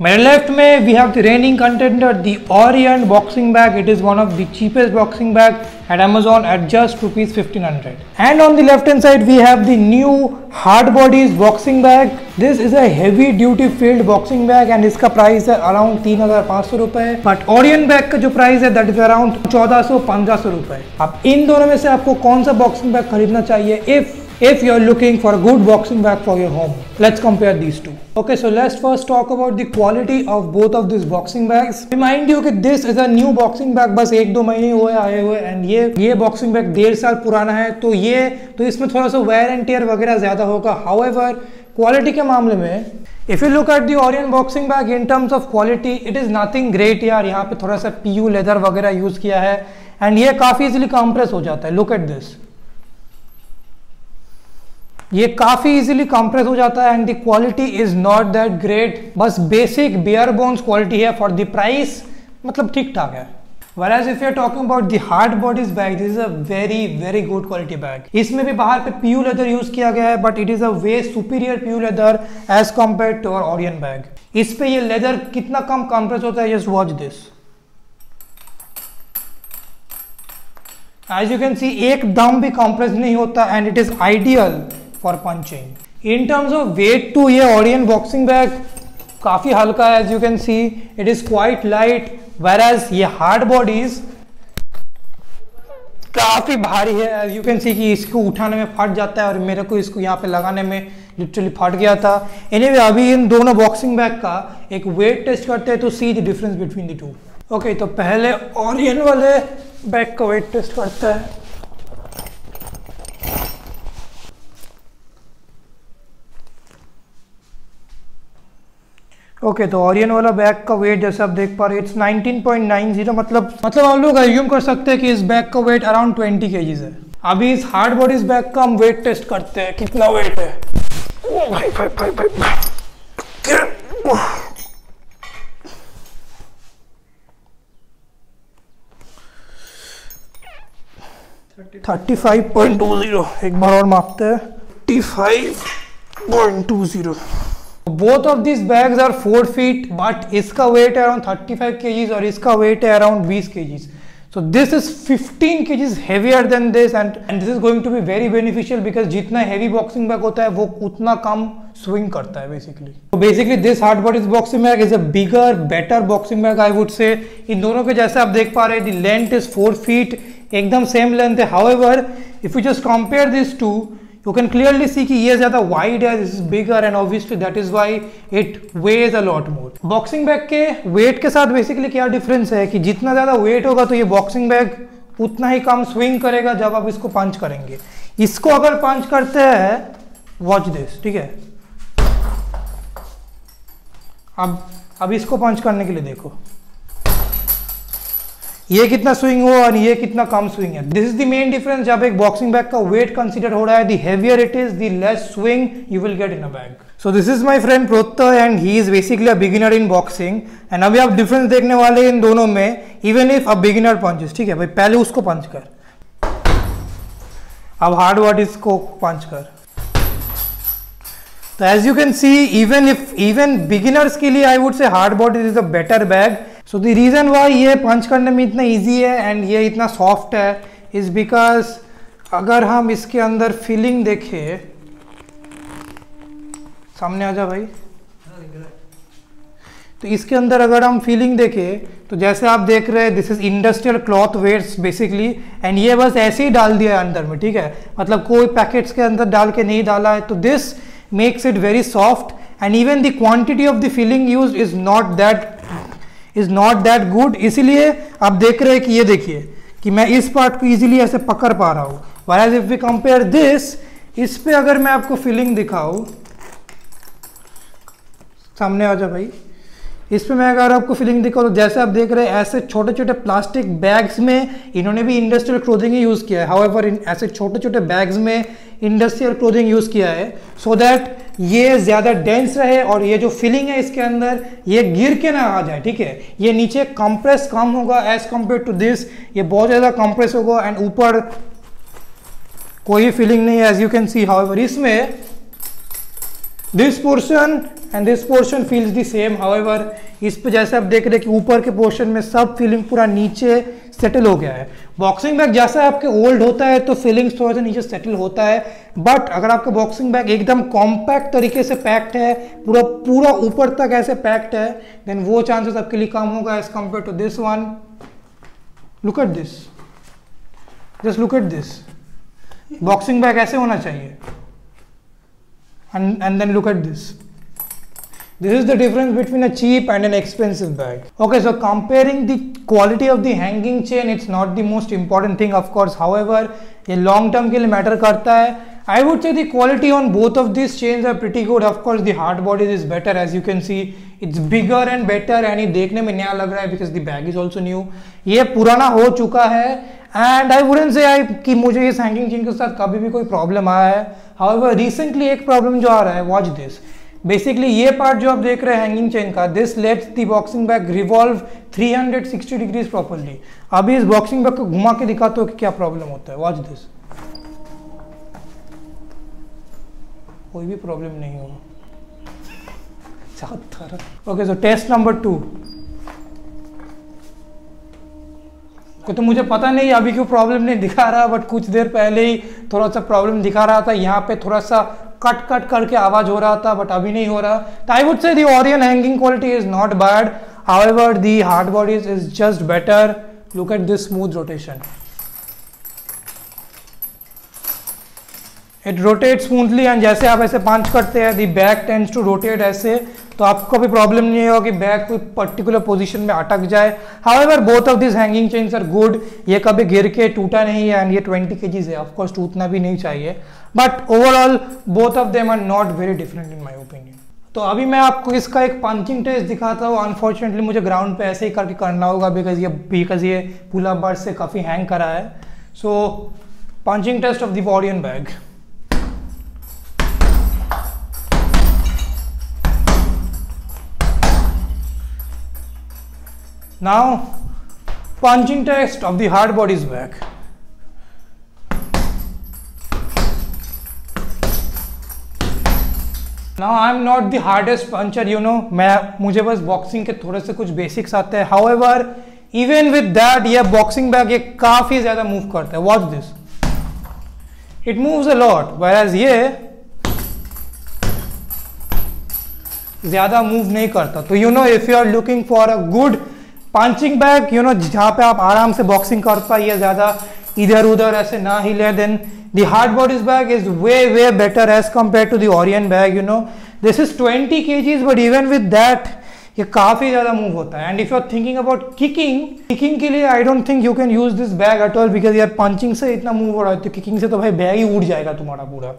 मेरे लेफ़्ट में we have the reigning contender the Orient boxing bag. It is one of the cheapest boxing bag at Amazon at just rupees 1500. And on the left hand side we have the new hard bodies boxing bag. This is a heavy duty filled boxing bag and इसका price है around तीन हज़ार पाँच सौ रुपए but Orion bag का जो price है दैट इज़ अराउंड चौदह सौ पंद्रह सौ रुपए अब इन दोनों में से आपको कौन सा बॉक्सिंग बैग खरीदना चाहिए if if you are looking for a good boxing bag for your home. Let's compare these two. Okay, so let's first talk about the quality of both of these boxing bags. Remind you that this is a new boxing bag बस एक दो महीने हुए आए हुए and ये ये boxing bag डेढ़ साल पुराना है तो ये तो इसमें थोड़ा सा वेयर एंड टेयर वगैरह ज़्यादा होगा हाउएवर क्वालिटी के मामले में if you look at the Orient boxing bag in terms of quality it is nothing great यार यहाँ पे थोड़ा सा पी लेदर वगैरह यूज़ किया है एंड ये काफ़ी इजिली कंप्रेस हो जाता है लुक एट दिस ये काफ़ी इजीली कंप्रेस हो जाता है and the quality is not that great बस बेसिक बियर बोन्स क्वालिटी है फॉर द प्राइस मतलब ठीक ठाक है Whereas if you're talking about the hard bodies bag, this is a very very good quality bag. इसमें भी बाहर पे PU leather यूज़ किया गया है but it is a way superior PU leather as compared to our Orient bag. इस पे ये लेदर कितना कम कंप्रेस होता है just watch this as you can see एकदम भी कंप्रेस नहीं होता and it is ideal for punching in terms of weight too ये ऑडियन बॉक्सिंग बैग काफ़ी हल्का है as you can see it is quite light whereas ये हार्ड बॉडीज काफ़ी भारी है एज यू कैन सी कि इसको उठाने में फट जाता है और मेरे को इसको यहाँ पे लगाने में लिटरली फट गया था। एनी anyway, अभी इन दोनों बॉक्सिंग बैग का एक वेट टेस्ट करते हैं तो see the difference between the two okay तो पहले ऑरियन वाले बैग का वेट टेस्ट करते हैं। ओके तो ऑरियन वाला बैग का वेट जैसे आप देख पा रहे इट्स 19.90 मतलब मतलब हम लोग एज्यूम कर सकते हैं कि इस बैग का वेट अराउंड 20 के है। अभी इस हार्ड बॉडीज बैग का हम वेट टेस्ट करते हैं, कितना वेट है? भाई भाई भाई भाई thirty five point two zero एक बार और मापते हैं। Thirty five point two zero both of this bag are four feet but इसका वेट है अराउंड 35 फाइव और इसका वेट है अराउंड 20 के so this is 15 KGs heavier than this and and this is going to be very beneficial because जितना heavy boxing bag होता है वो उतना कम स्विंग करता है बेसिकली तो basically this Hard Bodies boxing bag is a bigger better boxing bag I would say इन दोनों के जैसे आप देख पा रहे the length is four feet एकदम सेम लेंथ है how if you just compare this to you can clearly see कि ये ज़्यादा wide है this is bigger and obviously that is why it weighs a lot more boxing bag के weight के साथ basically क्या difference है कि जितना ज़्यादा weight होगा तो ये boxing bag उतना ही कम swing करेगा जब आप इसको पंच करेंगे इसको अगर पंच करते हैं वॉच दिस ठीक है अब अब इसको पंच करने के लिए देखो ये कितना स्विंग हो और ये कितना कम स्विंग है। This is the main difference जब एक बॉक्सिंग बैग का वेट कंसीडर हो रहा है the heavier it is the less swing you will get in a bag so this is my friend प्रोत्तर and he is basically a beginner in boxing and अभी आप difference देखने वाले इन दोनों में even if a beginner punches ठीक है? भाई, पहले उसको पंच कर। अब हार्ड वर्ड इसको पंच कर। तो as you can see even if even beginners के लिए I would say hard body is a better bag so the reason why ये पंच करने में इतना ईजी है एंड ये इतना सॉफ्ट है इज़ बिकॉज़ अगर हम इसके अंदर फीलिंग देखें, सामने आ जा भाई। तो इसके अंदर अगर हम फीलिंग देखें तो जैसे आप देख रहे हैं this is industrial cloth wears basically and ये बस ऐसे ही डाल दिया है अंदर में, ठीक है? मतलब कोई पैकेट्स के अंदर डाल के नहीं डाला है तो this makes it very soft and even the quantity of the filling used is not that is not that good इसीलिए आप देख रहे हैं कि ये देखिए कि मैं इस पार्ट को इजीली ऐसे पकड़ पा रहा हूँ। Wise if we compare this इस पे अगर मैं आपको फीलिंग दिखाऊँ, सामने आ जा भाई। इस पे मैं अगर आपको फीलिंग दिखाऊँ तो जैसे आप देख रहे हैं, ऐसे छोटे छोटे प्लास्टिक बैग्स में इन्होंने भी इंडस्ट्रियल क्लोथिंग यूज़ किया है। हाउ इन ऐसे छोटे छोटे बैग्स में इंडस्ट्रियल क्लोथिंग यूज़ किया है सो so दैट ये ज़्यादा डेंस रहे और ये जो फिलिंग है इसके अंदर, ये गिर के ना आ जाए, ठीक है? ये नीचे कंप्रेस कम होगा एज कंपेयर टू दिस ये बहुत ज़्यादा कंप्रेस होगा एंड ऊपर कोई फीलिंग नहीं है as you can see how इसमें this portion and this portion feels the same however इस पे जैसे आप देख रहे हैं कि ऊपर के पोर्शन में सब फीलिंग पूरा नीचे सेटल हो गया है। बॉक्सिंग बैग जैसा आपके ओल्ड होता है तो फीलिंग्स थोड़ा सा नीचे सेटल होता है। बट अगर आपका बॉक्सिंग बैग एकदम कॉम्पैक्ट तरीके से पैक्ड है, पूरा पूरा ऊपर तक ऐसे पैक्ड है देन वो चांसेस आपके लिए कम होगा as compare to this one look at this just look at this boxing bag ऐसे होना चाहिए। And, and then look at this this is the difference between a cheap and an expensive bag okay so comparing the quality of the hanging chain it's not the most important thing of course however a long term ke liye matter karta hai I would say the quality on both of these chains are pretty good. Of course, the hard bodies is better as you can see. It's bigger and better and ये देखने में नया लग रहा है because the bag is also new. ये पुराना हो चुका है एंड आई वुडेंट से आई कि मुझे इस हैंगिंग चेन के साथ कभी भी कोई प्रॉब्लम आया है हाउएवर रिसेंटली एक प्रॉब्लम जो आ रहा है वॉच दिस बेसिकली ये पार्ट जो आप देख रहे हैं हैंगिंग चेन का this let's the boxing bag revolve 360 degrees properly अभी इस बॉक्सिंग बैग को घुमा के दिखाते हो कि क्या प्रॉब्लम होता है. वॉच दिस कोई भी प्रॉब्लम नहीं होगा। Okay so test number two को तो मुझे पता नहीं, अभी क्यों प्रॉब्लम नहीं दिखा रहा बट कुछ देर पहले ही थोड़ा सा प्रॉब्लम दिखा रहा था। यहाँ पे थोड़ा सा कट कट करके आवाज़ हो रहा था बट अभी नहीं हो रहा। तो I would say the Orient hanging quality is not bad however the Hard Bodies is just better look at this smooth rotation it rotate smoothly and जैसे आप ऐसे पंच करते हैं the back tends to rotate ऐसे। तो आपको भी problem नहीं होगा कि बैग कोई पर्टिकुलर पोजीशन में अटक जाए। However both of this hanging chains are good ये कभी गिर के टूटा नहीं है एंड ये 20 के है। ऑफकोर्स टूटना भी नहीं चाहिए। But overall both of them are not very different in my opinion तो अभी मैं आपको इसका एक पंचिंग टेस्ट दिखाता हूँ। अनफॉर्चुनेटली मुझे ग्राउंड पे ऐसे ही करके करना होगा बिकॉज़ ये बिकॉज़ ये पुला बर्ड से काफ़ी हैंग करा है। So punching test of the body and bag Now punching test of the hard body's back. Now I am not the hardest puncher, you know. मैं, मुझे बस बॉक्सिंग के थोड़े से कुछ बेसिक्स आते हैं. हाउएवर इवन विद दैट ये बॉक्सिंग बैग ये काफ़ी ज़्यादा मूव करता है. Watch this it moves a lot where ये ज़्यादा मूव नहीं करता. तो you know if you are looking for a good punching bag you know जहाँ पे आप आराम से बॉक्सिंग कर पाइए ज़्यादा इधर उधर ऐसे ना हिले then the Hard Bodies bag is way way better as compare to the Orient bag you know this is 20 KGs but even with that ये काफ़ी ज़्यादा मूव होता है। And if you are thinking about kicking kicking के लिए I don't think you can use this bag at all because यार punching से इतना मूव हो रहा है तो किकिंग से तो भाई बैग ही उड़ जाएगा तुम्हारा पूरा।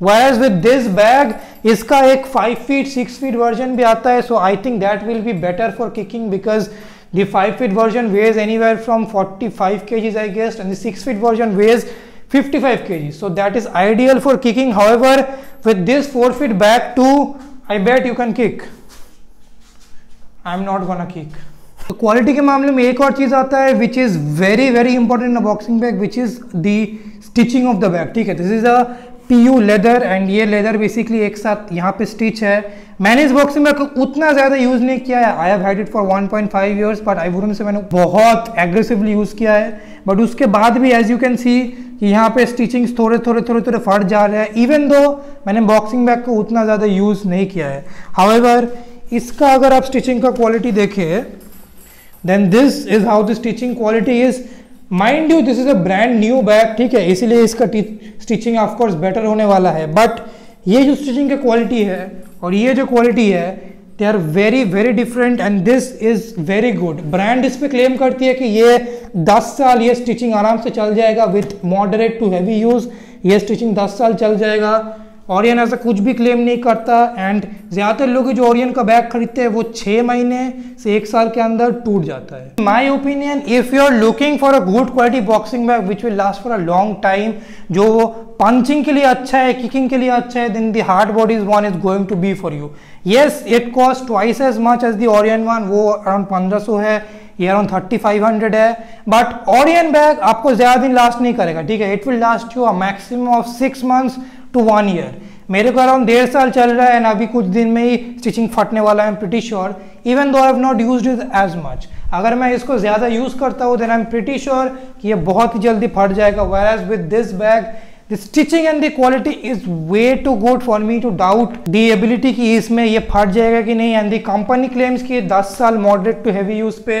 Whereas विद this bag, इसका एक five feet six feet version भी आता है, so I think that will be better for kicking because The 5 feet version weighs anywhere from 45 kgs I guess and the 6 feet version weighs 55 kgs. So that is ideal for kicking. However, with this 4 feet back too, I bet you can kick. I'm not gonna kick. तो quality के मामले में एक और चीज़ आता है which is very very important in boxing bag which is the stitching of the bag ठीक है this is a P U leather and ये लेदर बेसिकली एक साथ यहाँ पे स्टिच है। मैंने इस बॉक्सिंग को उतना ज़्यादा यूज़ नहीं किया है। I have had it for 1.5 point years but I wouldn't say मैंने बहुत एग्रेसिवली यूज़ किया है। बट उसके बाद भी एज यू कैन सी कि यहाँ पे स्टिचिंग्स थोड़े थोड़े थोड़े थोड़े फट जा रहे हैं। इवन दो मैंने बॉक्सिंग बैग को उतना ज़्यादा यूज़ नहीं किया है। हाउएवर इसका अगर आप स्टिचिंग का क्वालिटी देखें then this is how the stitching quality is mind you this is a brand new bag ठीक है? इसीलिए इसका स्टिचिंग ऑफकोर्स बेटर होने वाला है। बट ये जो स्टिचिंग की क्वालिटी है और ये जो क्वालिटी है they are very very different and this is very good brand इस पर क्लेम करती है कि ये 10 साल ये स्टिचिंग आराम से चल जाएगा with moderate to heavy use ये स्टिचिंग 10 साल चल जाएगा। ऑरियन ऐसा कुछ भी क्लेम नहीं करता। एंड ज़्यादातर लोग जो ऑरियन का बैग खरीदते हैं, वो छः महीने से एक साल के अंदर टूट जाता है। My opinion if you are looking for a good quality boxing bag which will last for a long time जो पंचिंग के लिए अच्छा है किकिंग के लिए अच्छा है then the Hard Bodies one is going to be for you yes it cost twice as much as the Orient one वो अराउंड पंद्रह सौ है, ये अराउंड थर्टी फाइव हंड्रेड है। बट ऑरियन बैग आपको ज़्यादा दिन लास्ट नहीं करेगा, ठीक है? It will last you a maximum of six months to one year मेरे को अराउंड डेढ़ साल चल रहा है एंड अभी कुछ दिन में ही स्टिचिंग फटने वाला है pretty sure even though I have not use it as much अगर मैं इसको ज़्यादा यूज़ करता हूँ then I am pretty sure कि ये बहुत ही जल्दी फट जाएगा. Whereas with this bag the stitching and the quality is way too good for me to doubt the ability कि इसमें ये फट जाएगा कि नहीं. एंड दी कंपनी क्लेम्स कि 10 साल मॉडरेट टू हैवी यूज़ पे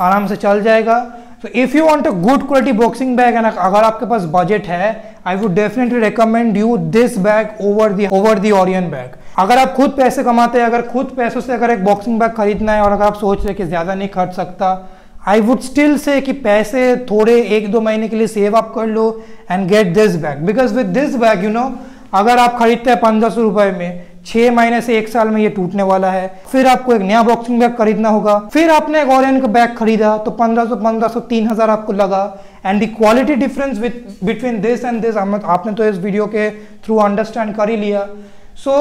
आराम से चल जाएगा. तो if you want a good quality boxing bag and अगर आपके पास बजट है I would definitely recommend you this bag over the over the Orient bag अगर आप खुद पैसे कमाते हैं, अगर खुद पैसों से अगर एक बॉक्सिंग बैग खरीदना है और अगर आप सोच रहे कि ज़्यादा नहीं खर्च सकता आई वुड स्टिल से कि पैसे थोड़े एक दो महीने के लिए सेव अप कर लो and get this bag because with this bag you know अगर आप खरीदते हैं पंद्रह सौ रुपए में छह महीने से एक साल में ये टूटने वाला है। फिर आपको एक नया बॉक्सिंग बैग खरीदना होगा। फिर आपने एक ऑरियन का बैग खरीदा तो पंद्रह सौ पंद्रह सौ, तीन हज़ार आपको लगा। And the quality difference between this and this आपने तो इस वीडियो के थ्रू अंडरस्टैंड कर ही लिया। So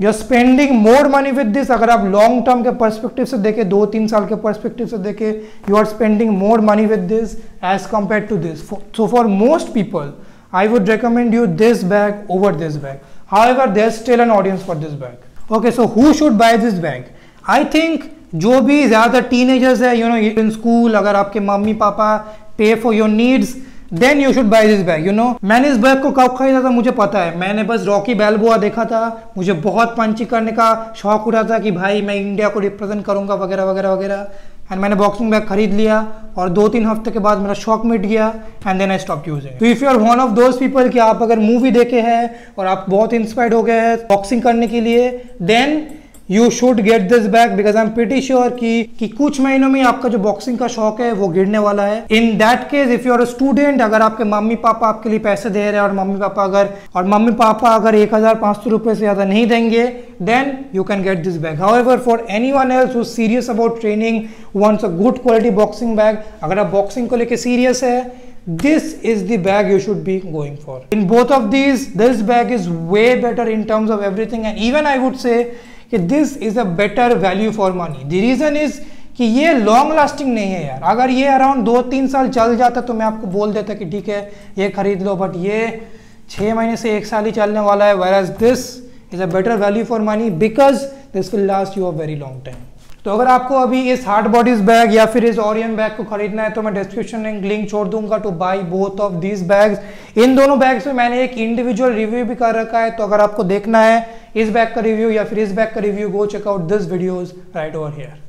you are spending more money with this अगर आप लॉन्ग टर्म के परस्पेक्टिव से देखें, दो, तीन साल के परस्पेक्टिव से देखें you are spending more money with this as compare to this so for most people I would recommend you this bag over this bag. However, there's still an audience for this bag. Okay, so who should buy this bag? I think जो भी ज़्यादा teenagers है you know in school अगर आपके मम्मी पापा पे for your needs then you should buy this bag you know मैंने इस बैग को कब खरीदा था मुझे पता है मैंने बस रॉकी बैलबोआ देखा था मुझे बहुत पंची करने का शौक उठा था कि भाई मैं इंडिया को रिप्रेजेंट करूँगा वगैरह वगैरह वगैरह एंड मैंने बॉक्सिंग बैग खरीद लिया और दो तीन हफ़्ते के बाद मेरा शौक मिट गया and then I stop using तो if you are one of those people कि आप अगर मूवी देखे हैं और आप बहुत इंस्पायर्ड हो गए हैं बॉक्सिंग करने के लिए then you should get this back because I am pretty sure कि, कुछ महीनों में आपका जो बॉक्सिंग का शौक है वो गिरने वाला है। In that case if you are student अगर आपके मम्मी पापा आपके लिए पैसे दे रहे हैं और मम्मी पापा अगर और मम्मी पापा अगर एक हज़ार पाँच सौ रुपए से ज़्यादा नहीं देंगे then you can get this bag however for anyone else serious about training wants a good quality boxing bag अगर आप बॉक्सिंग को लेकर सीरियस है this is the bag you should be going for. In both of these this bag is way better in terms of everything and even i would say कि this is a better value for money the reason is कि ये long lasting नहीं है यार। अगर ये around दो तीन साल चल जाता तो मैं आपको बोल देता कि ठीक है, ये खरीद लो बट ये छः महीने से एक साल ही चलने वाला है whereas this is a better value for money because this will last you a very long time तो अगर आपको अभी इस हार्ड बॉडीज बैग या फिर इस ओरियन बैग को खरीदना है तो मैं डिस्क्रिप्शन में लिंक छोड़ दूँगा to buy both of these bags इन दोनों बैग्स में मैंने एक इंडिविजुअल रिव्यू भी कर रखा है तो अगर आपको देखना है, इस बैग का रिव्यू या फिर इस बैग का review go check out this videos right over here